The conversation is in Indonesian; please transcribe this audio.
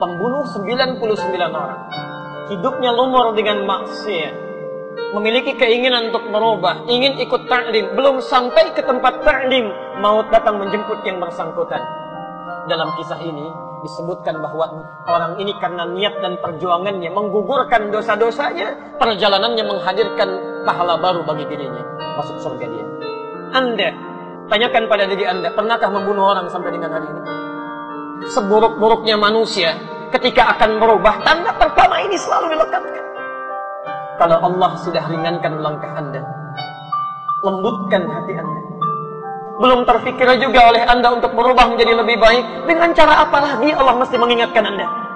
pembunuh 99 orang. Hidupnya lumur dengan maksiat. Memiliki keinginan untuk merubah, ingin ikut ta'lim, belum sampai ke tempat ta'lim, maut datang menjemput yang bersangkutan. Dalam kisah ini disebutkan bahwa orang ini karena niat dan perjuangannya menggugurkan dosa-dosanya, perjalanannya menghadirkan pahala baru bagi dirinya, masuk surga dia. Anda tanyakan pada diri Anda, pernahkah membunuh orang sampai dengan hari ini? Seburuk-buruknya manusia ketika akan merubah tanda pertama ini selalu dilekatkan. Kalau Allah sudah ringankan langkah Anda, lembutkan hati Anda. Belum terfikir juga oleh Anda untuk berubah menjadi lebih baik. Dengan cara apa lagi Allah mesti mengingatkan Anda?